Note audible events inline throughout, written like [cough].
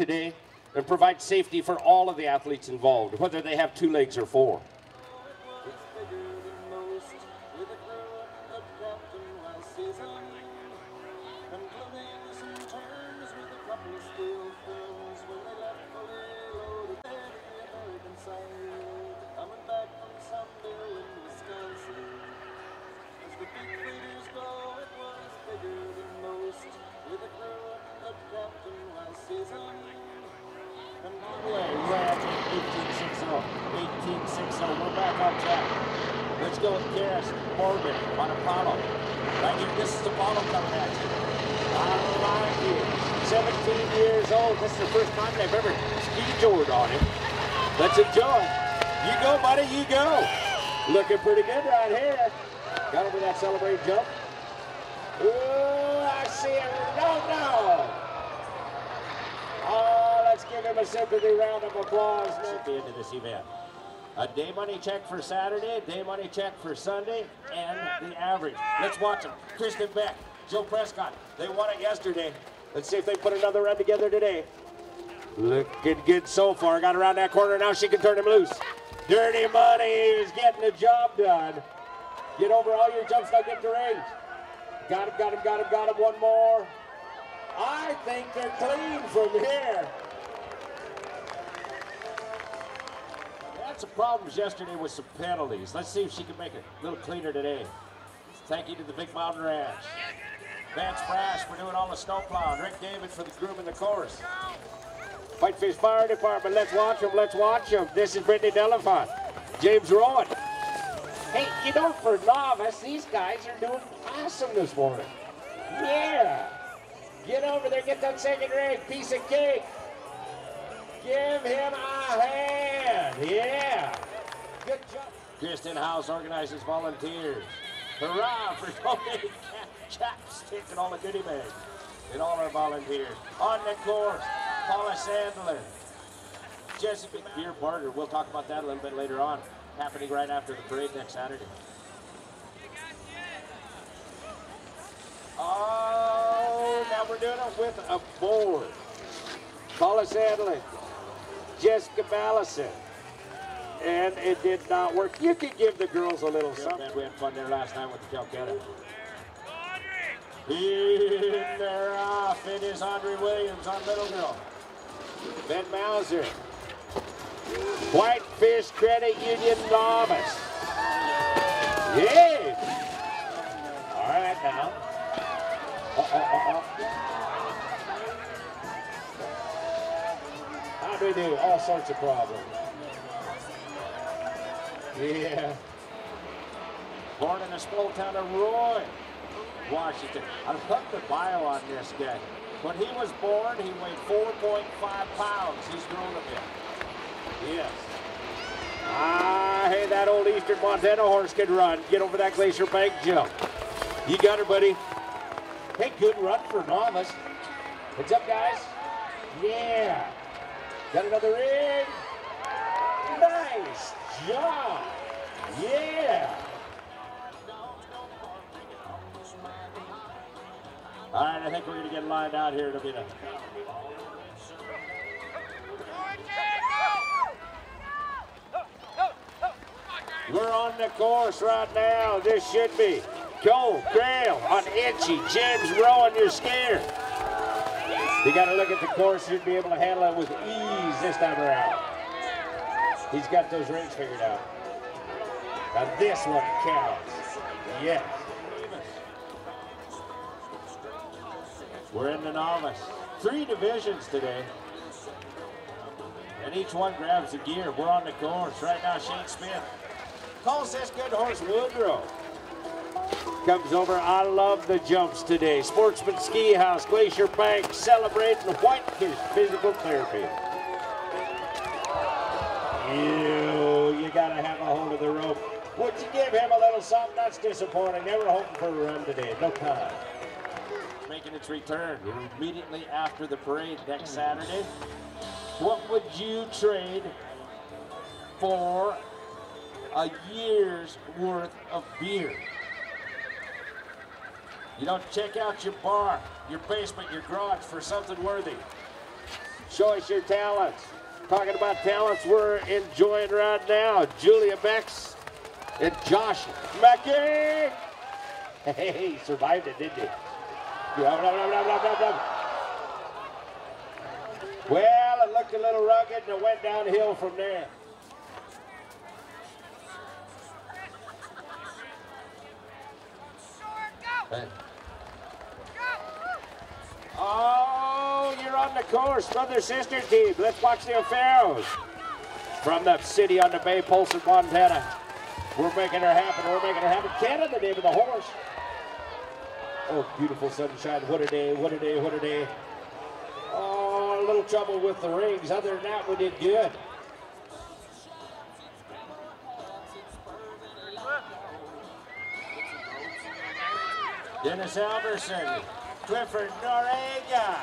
today and provide safety for all of the athletes involved, whether they have two legs or four. Oh, oh. We're back on track. Let's go with Karis Morgan on Apollo. Right here, this is Apollo coming at you. I like it. 17 years old. This is the first time they've ever ski toured on him. Let's enjoy. You go, buddy, you go. Looking pretty good right here. Got over that celebrate jump. Ooh, I see it. No, no. Give him a sympathy round of applause at the end of this event. A day money check for Saturday, day money check for Sunday, and the average. Let's watch them. Kristen Beck, Jill Prescott. They won it yesterday. Let's see if they put another run together today. Looking good so far. Got around that corner. Now she can turn him loose. Dirty Money is getting the job done. Get over all your jumps. Now get the range. Got him, got him, got him, got him. One more. I think they're clean from here. Some problems yesterday with some penalties. Let's see if she can make it a little cleaner today. Thank you to the Big Mountain Ranch. Vance Brash for doing all the snow plowing. Rick David for the groom in the chorus. Whitefish Fire Department, let's watch them, let's watch them. This is Brittany Delafont. James Rowan. Hey, you know, for novice, these guys are doing awesome this morning. Yeah. Get over there, get that second rank, piece of cake. Give him a hand. Yeah. Good job. Kristen House organizes volunteers. Hurrah for donating chapstick and all the goodie bags and all our volunteers. On the course, Paula Sandler, Jessica Deer Barter. We'll talk about that a little bit later on, happening right after the parade next Saturday. Oh, now we're doing it with a board. Paula Sandler, Jessica Ballison. And it did not work. You could give the girls a little something. We had fun there last night with the Calcutta. In there off. It is Audrey Williams on Little Girl. Ben Mauser. Whitefish Credit Union novice. Yeah. All right now. Uh -oh, uh -oh. How do we do? All sorts of problems. Yeah. Born in the small town of Roy, Washington. I love the bio on this guy. When he was born, he weighed 4.5 pounds. He's grown a bit. Yes. Ah, hey, that old Eastern Montana horse can run. Get over that glacier bank jump. You got her, buddy. Hey, good run for novice. What's up, guys? Yeah. Got another ring. Nice job. Yeah. All right, I think we're going to get lined out here to be the We're on the course right now. This should be Cole Crail on Itchy. James Rowan, your skier. You got to look at the course. You'd be able to handle it with ease this time around. He's got those rings figured out. Now this one counts. Yes. We're in the novice. Three divisions today. And each one grabs the gear. We're on the course. Right now, Shane Smith calls this good horse Woodrow. Comes over. I love the jumps today. Sportsman Ski House, Glacier Bank, celebrating the Whitefish Physical Therapy. Have a hold of the rope. Would you give him a little something? That's disappointing. They were hoping for a run today. No time. Making its return immediately after the parade next Saturday. What would you trade for a year's worth of beer? You don't check out your bar, your basement, your garage for something worthy. Show us your talents. Talking about talents we're enjoying right now. Julia Bex and Josh Mackey. Hey, he survived it, didn't he? Blah, blah, blah, well, it looked a little rugged and it went downhill from there. Hey. Oh, you're on the course, brother sister team. Let's watch the O'Farrells. From the city on the bay, Polson, Montana. We're making her happen. We're making her happen. Canada, the name of the horse. Oh, beautiful sunshine. What a day, what a day, what a day. Oh, a little trouble with the rings. Other than that, we did good. Dennis Alverson, Clifford Noriega.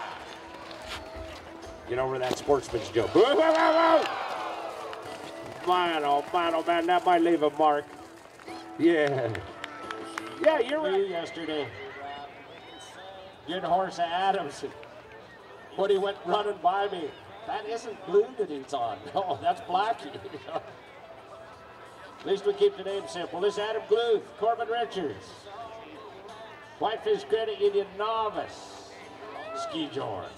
Get over that sportsman's joke. Whoa, whoa, whoa, whoa. Man, oh man, oh man, that might leave a mark. Yeah. Yeah, you're right. yesterday. Good horse Adams. When he went running by me, that isn't blue that he's on. No, [laughs] oh, that's Blackie. [laughs] At least we keep the name simple. This is Adam Gluth, Corbin Richards. Whitefish Credit Union Novice Skijoring.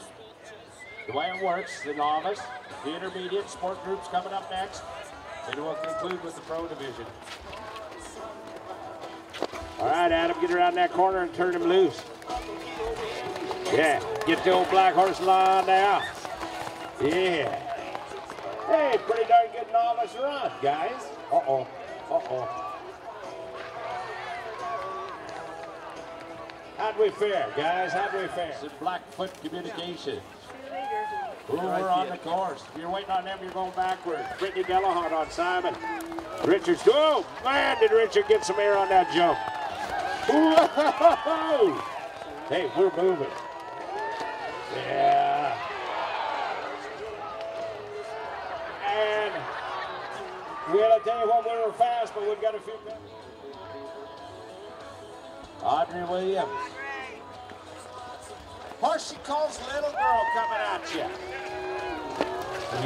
The way it works, the novice, the intermediate, sport groups coming up next, and we'll conclude with the pro division. All right, Adam, get around that corner and turn him loose. Yeah, get the old black horse lined out. Yeah. Hey, pretty darn good novice run, guys. Uh-oh, uh-oh. How'd we fare, guys? How'd we fare? It's Blackfoot Communications. We're on the course. If you're waiting on them, you're going backwards. Brittany Delahunt on Simon. Richards, oh, man, did Richard get some air on that jump. Whoa! Hey, we're moving. Yeah. And well, I tell you what, we were fast, but we've got a few. Audrey Williams. Horse she calls Little Girl coming at you.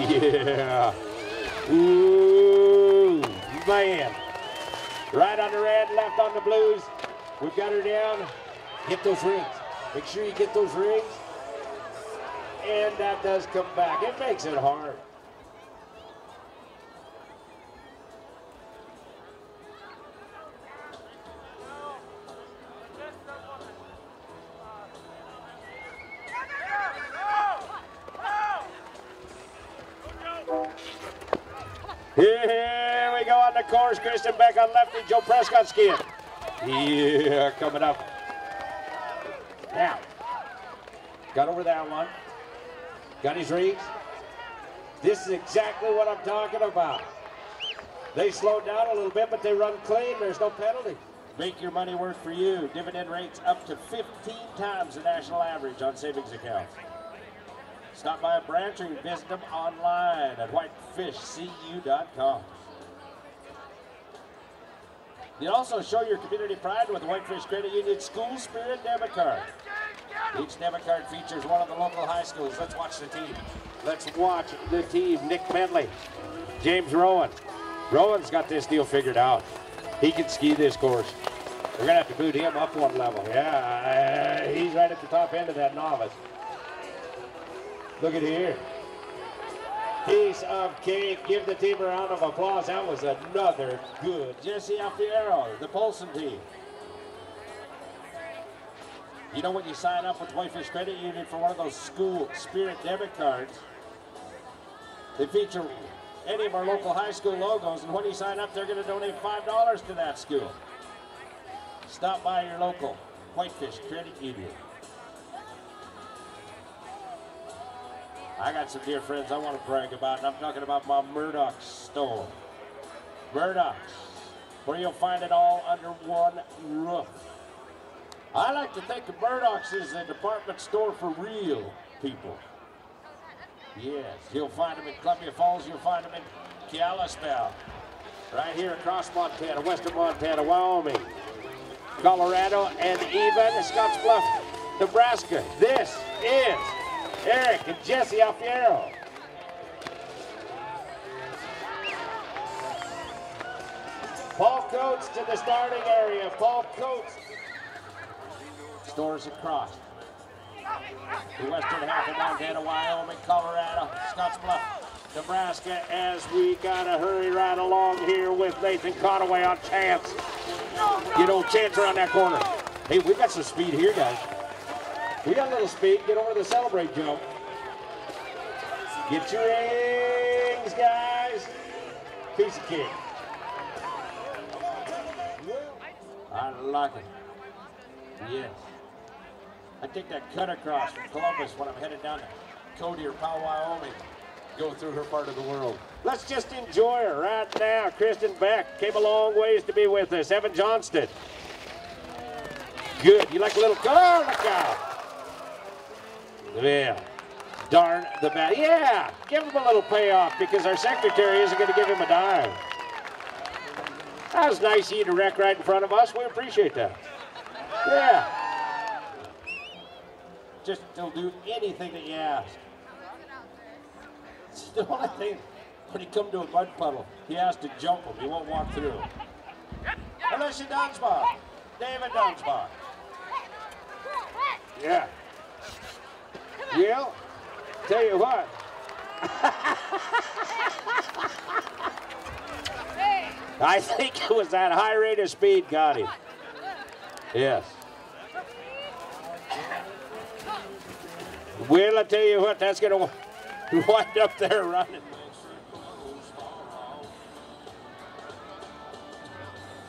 Yeah. Ooh, man. Right on the red, left on the blues. We've got her down. Get those rings. Make sure you get those rings. And that does come back. It makes it hard. Course. Kristen Beck on lefty. Joe Prescott skiing. Yeah, coming up. Now, got over that one. Got his reads. This is exactly what I'm talking about. They slowed down a little bit, but they run clean. There's no penalty. Make your money work for you. Dividend rates up to 15 times the national average on savings accounts. Stop by a branch or you visit them online at whitefishcu.com. You also show your community pride with Whitefish Credit Union School Spirit Debit Card. Each debit card features one of the local high schools. Let's watch the team. Let's watch the team. Nick Bentley, James Rowan. Rowan's got this deal figured out. He can ski this course. We're going to have to boot him up one level. Yeah, he's right at the top end of that novice. Look at here. Piece of cake. Give the team a round of applause. That was another good. Jesse Alfiero, the Polson team. You know when you sign up with Whitefish Credit Union for one of those school spirit debit cards, they feature any of our local high school logos, and when you sign up, they're going to donate $5 to that school. Stop by your local Whitefish Credit Union. I got some dear friends I want to brag about, and I'm talking about my Murdoch store. Murdoch's, where you'll find it all under one roof. I like to think of Murdoch's as a department store for real people. Yes, you'll find them in Columbia Falls, you'll find them in Kalispell. Right here across Montana, western Montana, Wyoming, Colorado, and even Scottsbluff, Nebraska. This is Eric and Jesse Alfiero. Paul Coates to the starting area. Paul Coates. Stores across. The western half of Montana, Wyoming, Colorado, Scottsbluff, Nebraska as we gotta hurry right along here with Nathan Conaway on Chance. Get old Chance around that corner. Hey, we've got some speed here, guys. We got a little speed. Get over the celebrate jump. Get your rings, guys. Piece of cake. I like it. Yes. I take that cut across from Columbus when I'm headed down to Cody or Powell, Wyoming. Go through her part of the world. Let's just enjoy her right now. Kristen Beck came a long ways to be with us. Evan Johnston. Good. You like a little oh, look out. Yeah. Darn the bat. Yeah. Give him a little payoff because our secretary isn't going to give him a dime. That was nice of you to wreck right in front of us. We appreciate that. Yeah. Just don't do anything that you ask. It's the only thing. When he come to a mud puddle, he has to jump him. He won't walk through. Alicia Dunsmore. David Dunsmore. Yeah. Well, tell you what. [laughs] I think it was that high rate of speed got him. Yes. Well, I tell you what, that's going [laughs] to wind up there running.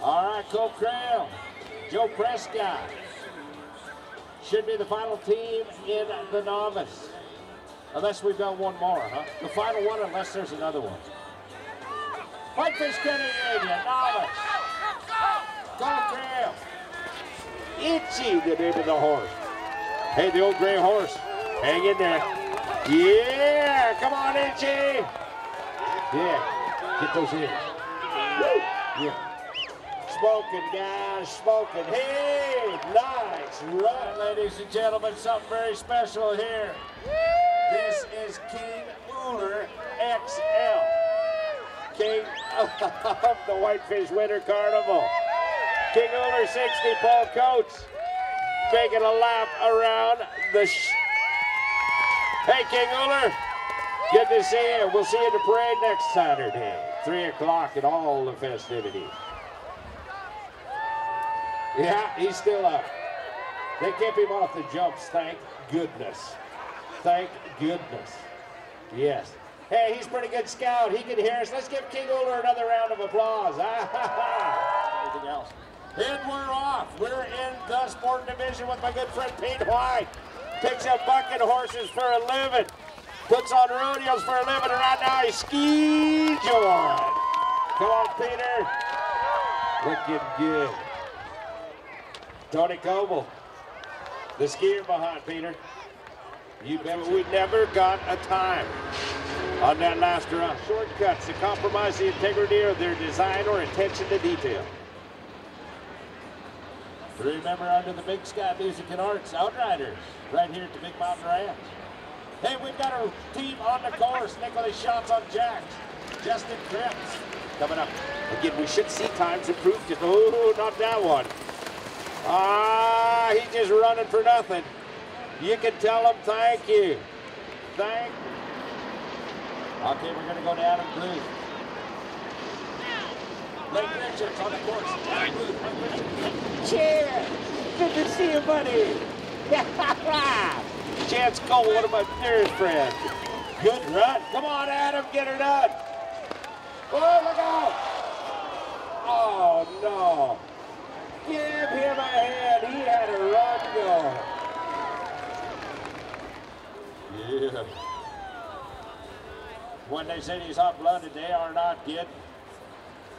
All right, Cole Crail, Joe Prescott. Should be the final team in the novice. Unless we've got one more, huh? The final one, unless there's another one. Whitefish County Union, novice. Cole Crail. Itchy, the name of the horse. Hey, the old gray horse. Hang in there. Yeah, come on, Itchy. Yeah, get those in. Yeah. Smoking, guys, smoking. Hey, nice run. Ladies and gentlemen, something very special here. This is King Ullr XL. King of the Whitefish Winter Carnival. King Ullr 60, Paul Coates, making a lap around the. hey, King Ullr, good to see you. We'll see you in the parade next Saturday, 3 o'clock, and all the festivities. Yeah, he's still up. They kept him off the jumps, thank goodness. Thank goodness. Yes. Hey, he's pretty good scout. He can hear us. Let's give King Ullr another round of applause. [laughs] Anything else? And we're off. We're in the sport division with my good friend Pete White. Picks up bucking horses for a living. Puts on rodeos for a living. And right now he's ski joy. Come on, Peter. Looking good. Tony Coble, the skier behind Peter. You bet we never got a time on that last run. Shortcuts that compromise the integrity of their design or attention to detail. Remember under the Big Sky Music and Arts Outriders, right here at the Big Mountain Ranch. Hey, we've got our team on the course. Nicholas Shots on jacks. Justin Cripps coming up. Again, we should see times improve. Just, oh, not that one. Ah, he's just running for nothing. You can tell him thank you. Thank you. Okay, we're going to go to Adam Blue. Blake Richards on the course. Cheers! Good to see you, buddy. [laughs] Chance Cole, one of my dearest friends. Good run. Come on, Adam, get her done. Oh, look out. Oh, no. Give him a hand. He had a run going. Yeah. When they say he's hot-blooded, they are not kidding.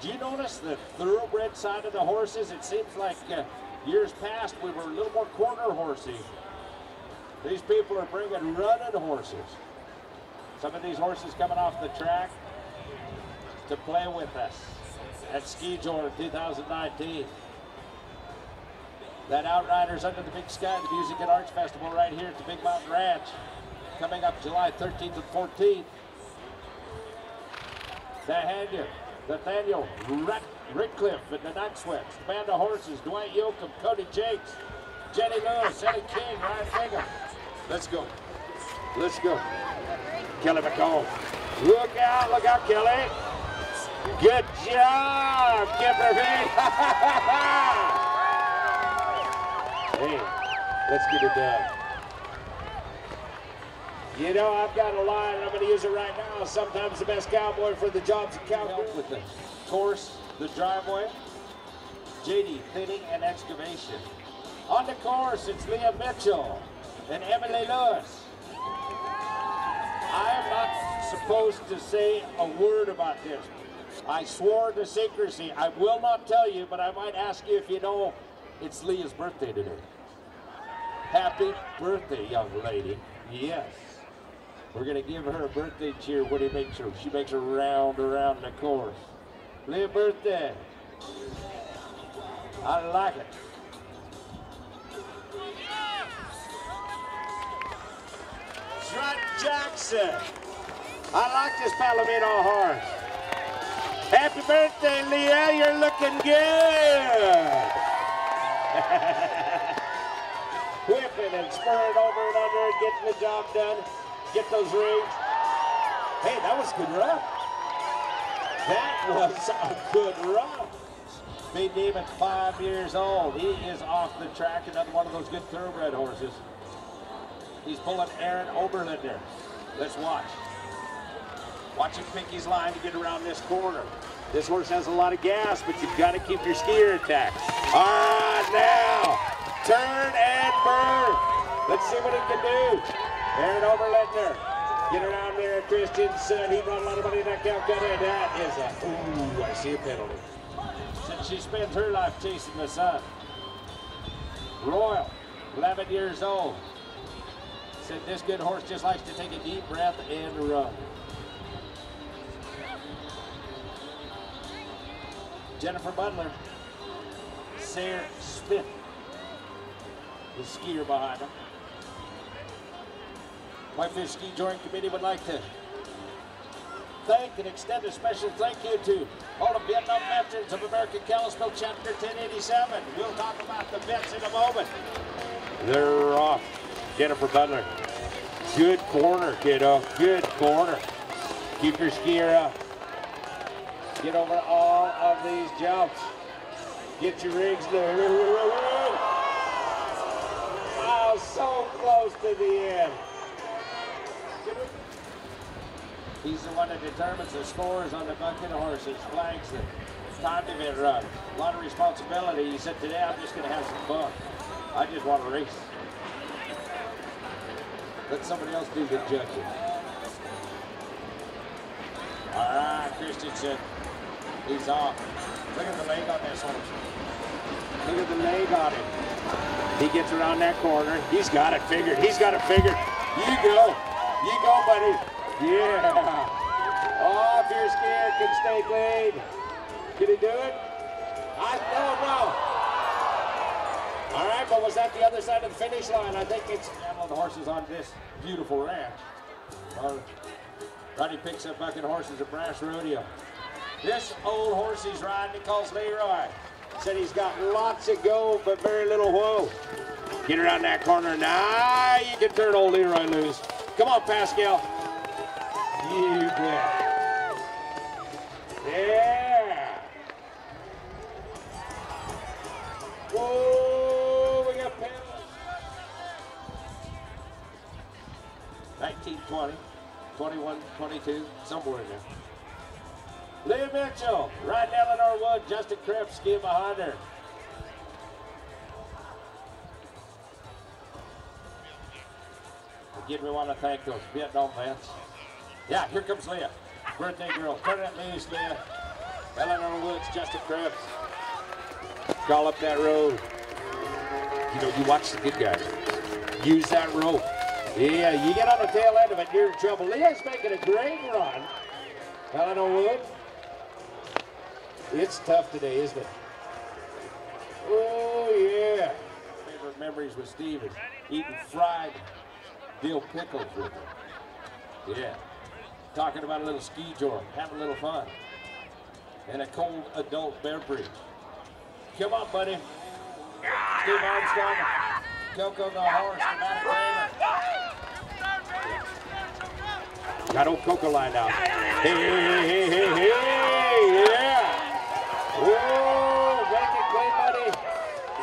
Do you notice the thoroughbred side of the horses? It seems like uh, years past we were a little more corner horsey. These people are bringing running horses. Some of these horses coming off the track to play with us at Skijoring 2019. That Outriders Under the Big Sky, the Music and Arts Festival right here at the Big Mountain Ranch. coming up July 13th and 14th. Nathaniel, Nathaniel Rick, Rickcliffe and the Night Sweats, the band of horses, Dwight Yoakam, Cody Jinks, Jenny Lewis, Eddie King, Ryan Bingham. Let's go. Let's go. Kelly McComb. Look out, look out, Kelly. Good job, Kipper [laughs] Hey, let's get it done. You know, I've got a line, I'm going to use it right now. Sometimes the best cowboy for the job's a cowboy. With the course, the driveway, JD Thinning and Excavation. On the course, it's Leah Mitchell and Emily Lewis. I am not supposed to say a word about this. I swore to secrecy. I will not tell you, but I might ask you if you know it's Leah's birthday today. Happy birthday, young lady. Yes. We're going to give her a birthday cheer when he makes her. She makes a round around the course. Leah birthday. I like it. Strut Jackson. I like this Palomino horse. Happy birthday, Leah. You're looking good. [laughs] And spurring over and under, getting the job done. Get those rings. Hey, that was good run. That was a good run. Big Demon, five years old. He is off the track. Another one of those good thoroughbred horses. He's pulling Aaron Oberlinder. Let's watch. Watching Pinky's line to get around this corner. This horse has a lot of gas, but you've got to keep your skier intact. All right, now, turn and Let's see what he can do. Aaron Oberlinder. Get around there, Christensen. He brought a lot of money that Calcutta, that is a, ooh, I see a penalty. Since she spent her life chasing the sun. Royal, 11 years old. Said this good horse just likes to take a deep breath and run. Jennifer Butler, Sarah Smith, the skier behind him. Whitefish Skijoring Committee would like to thank and extend a special thank you to all the Vietnam veterans of American Kalispell Chapter 1087. We'll talk about the vets in a moment. They're off. Jennifer Butler. Good corner, kiddo. Good corner. Keep your skier up. Get over all of these jumps. Get your rigs there. Close to the end. He's the one that determines the scores on the bucket horses, flags the time event run. A lot of responsibility. He said, today I'm just going to have some fun. I just want to race. Let somebody else do the judging. All right, Christensen. He's off. Look at the leg on this horse. Look at the leg on him. He gets around that corner. He's got it figured. He's got it figured. You go. You go, buddy. Yeah. Oh, if you're scared, can stay clean. Can he do it? I don't know. All right, but was that the other side of the finish line? I think it's handling the horses on this beautiful ranch. Uh, Rodney picks up bucking horses at Brass Rodeo. This old horse he's riding, he calls Leroy. Said he's got lots of go, but very little whoa. Get around that corner. Now you can turn old Leroy loose. Come on, Pascal. You bet. Yeah. Whoa, we got penalties. 19, 20, 21, 22, somewhere in there. Leah Mitchell, riding Eleanor Wood, Justin Krebs, skiing behind her. Again, we want to thank those Vietnam vets. Yeah, here comes Leah. Birthday girl. Turn it loose, Leah. Eleanor Woods, Justin Krebs. Call up that road. You know, you watch the good guys. Use that rope. Yeah, you get on the tail end of it, you're in trouble. Leah's making a great run. Eleanor Wood. It's tough today, isn't it? Oh, yeah. Favorite memories with Steven. Eating fried dill pickles with it. Yeah. Talking about a little ski jump, having a little fun. And a cold adult beverage. Come on, buddy. Steve Armstrong, Coco the horse. Got old Coco lined out. Hey, hey, hey, hey, hey, hey. Whoa, make it play, buddy.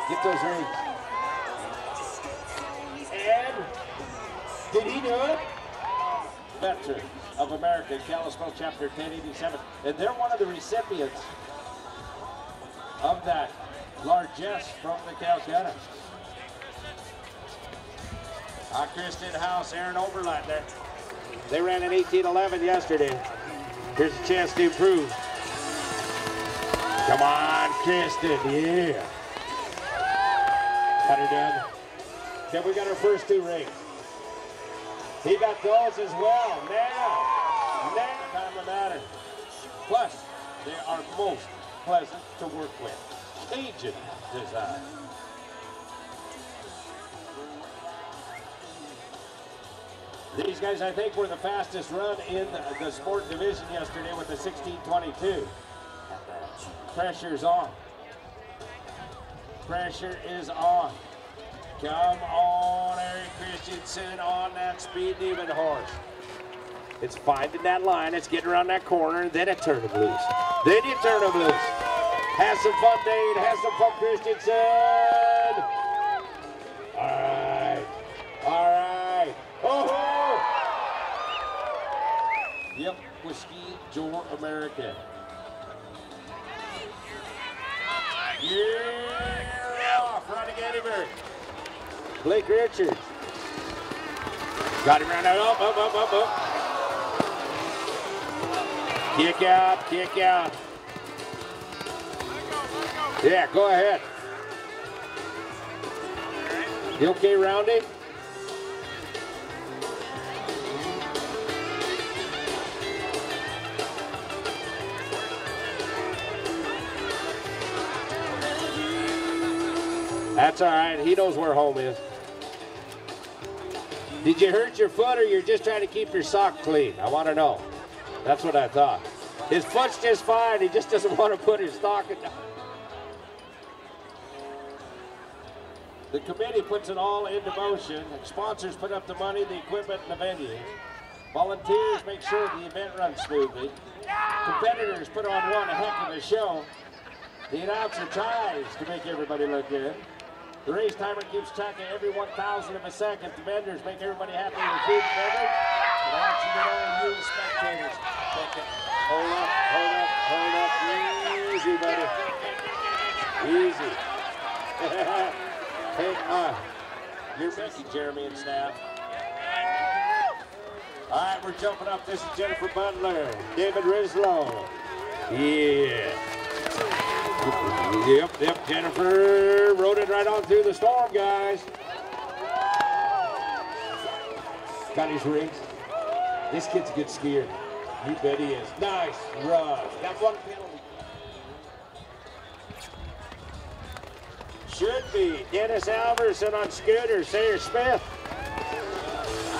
Get those rings. And did he do it? Veteran of America, Kalispell Chapter 1087. And they're one of the recipients of that largesse from the Calcutta. Uh, Kristen House, Aaron Oberlander. They ran an 18-11 yesterday. Here's a chance to improve. Come on, Kristen, yeah. Got her done. Okay, we got our first two rings. He got those as well. Now, now. Matter. Plus, they are most pleasant to work with. Cajun design. These guys, I think, were the fastest run in the sport division yesterday with the 1622. Pressure's on. Pressure is on. Come on, Eric Christensen on that speed demon horse. It's finding that line. It's getting around that corner. and Then it turn them loose. Then you turn them loose. Have some fun, Dane. Have some fun, Christensen. All right. All right. Oh! Yep, Whiskey Joe American. Blake Richards. Got him around that. Up, up, up, up, up. Kick out, kick out. Yeah, go ahead. You okay, Roundy? That's all right. He knows where home is. Did you hurt your foot or you're just trying to keep your sock clean? I want to know. That's what I thought. His foot's just fine. He just doesn't want to put his stocking down. The committee puts it all into motion. Sponsors put up the money, the equipment, and the venue. Volunteers make sure the event runs smoothly. Competitors put on one heck of a show. The announcer tries to make everybody look good. The race timer keeps track of every one thousandth of a second. The vendors make everybody happy with food and beverage. And action that only you, spectators. Hold up, hold up, hold up. Easy, buddy. Easy. [laughs] hey, uh, You're Becky, Jeremy, and staff. All right, we're jumping up. This is Jennifer Butler. David Rislow. Yeah. Yep, yep, Jennifer rode it right on through the storm, guys. Got his rings. This kid's a good skier. You bet he is. Nice run. Got one penalty. Should be Dennis Alverson on scooter. Sayer Smith.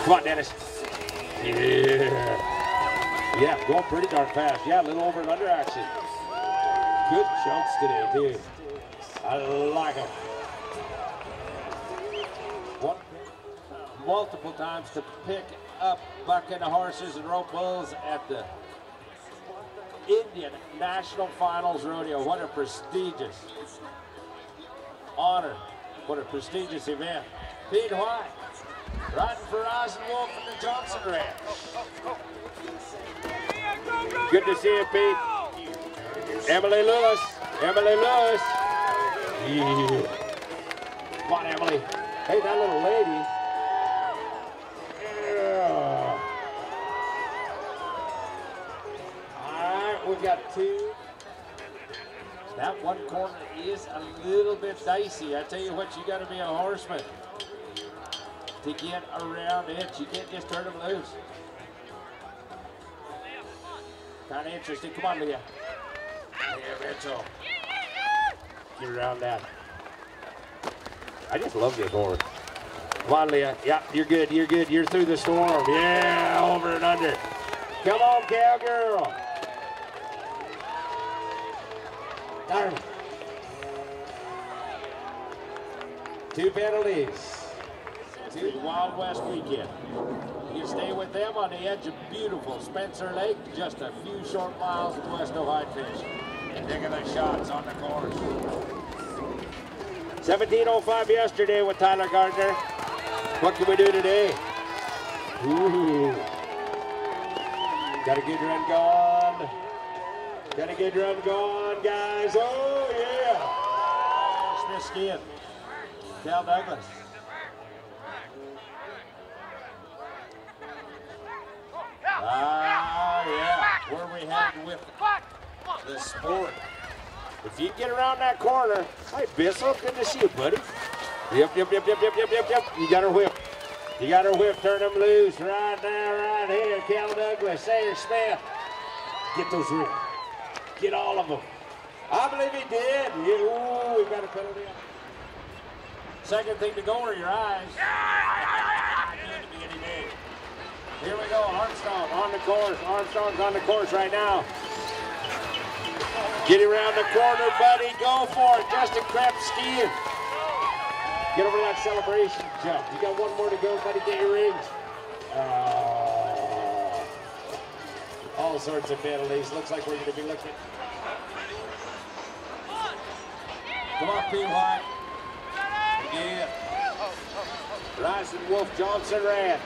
Come on, Dennis. Yeah. Yeah, going pretty darn fast. Yeah, a little over and under action. Good jumps today, dude. I like them. One, multiple times to pick up bucking horses and rope bulls at the Indian National Finals Rodeo. What a prestigious honor. What a prestigious event. Pete White, riding for Rosin Wolf and the Johnson Ranch. Good to see you, Pete. Emily Lewis. Emily Lewis. Yeah. Come on, Emily. Hey, that little lady. Yeah. All right, we've got two. That one corner is a little bit dicey. I tell you what, you got to be a horseman to get around it. You can't just turn them loose. Kind of interesting. Come on, Leah. Yeah, Mitchell. Get around that. I just love this horse. Come on, Leah. Uh, yeah, you're good. You're good. You're through the storm. Yeah, over and under. Come on, cowgirl. Darn. Two penalties. Two Wild West weekend. You stay with them on the edge of beautiful Spencer Lake, just a few short miles west of Whitefish. Taking the shots on the course. 17.05 yesterday with Tyler Gardner. What can we do today? Ooh. Got a good run going. Got a good run going, guys. Oh, yeah. Smith skiing. Cal Douglas. Ah, yeah. Where we headed with the sport. If you get around that corner, hi Bissell, good to see you, buddy. Yep, yep, yep, yep, yep, yep, yep, yep. You got her whip. You got her whip. Turn them loose right there, right here. Cal Douglas, Sayer Smith. Get those ripped. Get all of them. I believe he did. Yeah, ooh, we got a penalty. Second thing to go are your eyes. Good to be any day. Here we go, Armstrong on the course. Armstrong's on the course right now. Get around the corner, buddy. Go for it. Justin skiing. Get over that celebration jump. You got one more to go, buddy. Get your rings. Uh, all sorts of penalties. Looks like we're going to be looking. Come on, P. White. Yeah. Ryson Wolf Johnson Ranch.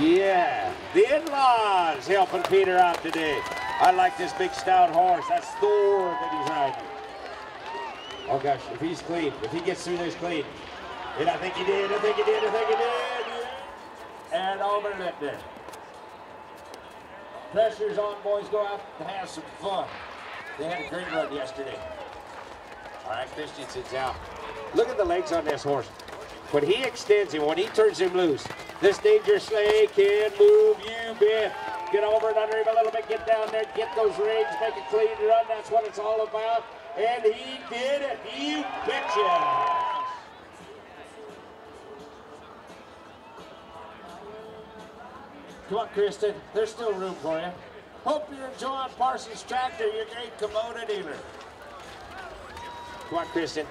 Yeah. The in-laws helping Peter out today. I like this big stout horse. That's Thor that he's riding. Oh gosh, if he's clean, if he gets through this clean. And I think he did, I think he did, I think he did. And over Littner. Pressure's on, boys. Go out and have some fun. They had a great run yesterday. All right, Christensen's out. Look at the legs on this horse. When he extends him, when he turns him loose, this dangerous sleigh can move you bet. Get over and under him a little bit, get down there, get those rings, make a clean run. That's what it's all about. And he did it. You betcha. Come on, Kristen. There's still room for you. Hope you're enjoying Parsons Tractor, your great Kubota dealer. Come on, Kristen.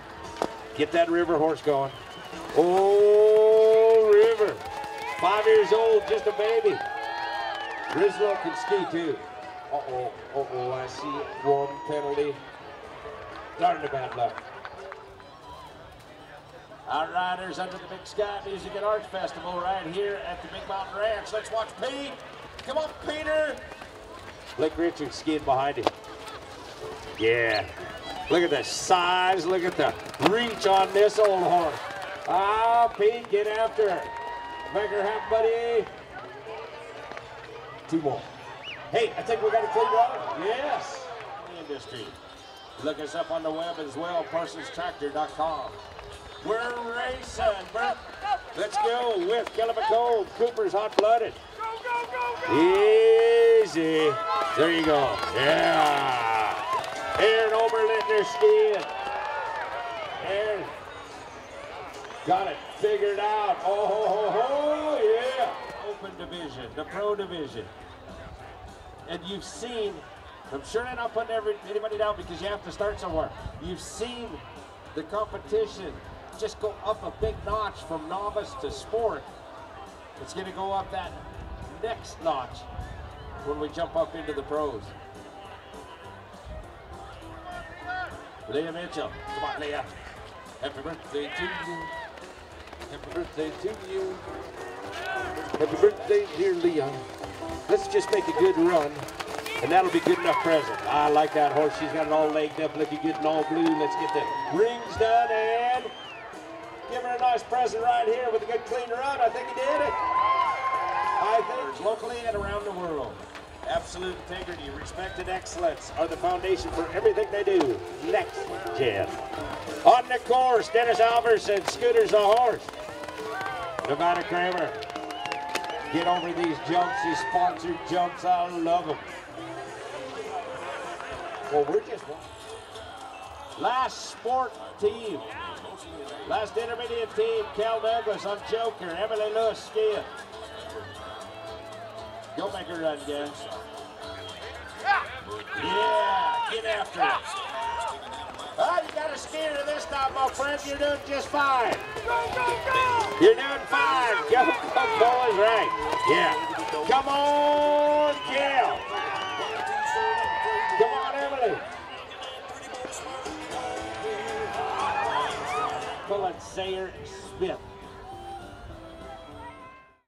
Get that river horse going. Oh, river. Five years old, just a baby. Griswold can ski too. Uh-oh, uh-oh, I see one penalty. Darn the bad luck. Outriders under the Big Sky Music and Arts Festival right here at the Big Mountain Ranch. Let's watch Pete. Come on, Peter. Blake Richards skiing behind him. Yeah. Look at the size. Look at the reach on this old horse. Ah, Pete, get after her. Make her happy, buddy. Two more. Hey, I think we got a clean run. Yes. Industry. Look us up on the web as well, ParsonsTractor.com. We're racing. Bert. Let's go with Kelly McComb. Cooper's hot-blooded. go-go-go Easy. There you go. Yeah. Aaron Oberlitner skiing. Aaron got it figured out. Oh, ho, ho, ho, yeah. Open division, the pro division. And you've seen, I'm sure they're not putting every, anybody down because you have to start somewhere. You've seen the competition just go up a big notch from novice to sport. It's going to go up that next notch when we jump up into the pros. Leah Mitchell. Come on, Leah. Happy birthday to you. Happy birthday to you. Happy birthday, dear Leon. Let's just make a good run, and that'll be good enough present. I like that horse. She's got it all legged up, looking good and all blue. Let's get the rings done and give her a nice present right here with a good clean run. I think he did it. I think Locally and around the world. absolute integrity, respect, and excellence are the foundation for everything they do. Next gen. On the course, Dennis Alverson, Scooter's a horse. Nevada Kramer. Get over these jumps, these sponsored jumps. I love them. Well, we're just Last sport team. Last intermediate team, Cal Douglas on Joker, Emily Lewis skiing. Go make a run, guys. Yeah, get after it. Oh, you got a skier this time, my friend. You're doing just fine. Go, go, go! You're doing fine. Go, go, go is right. Yeah. Come on, Cal. Come on, Emily. Colin Sayer Smith.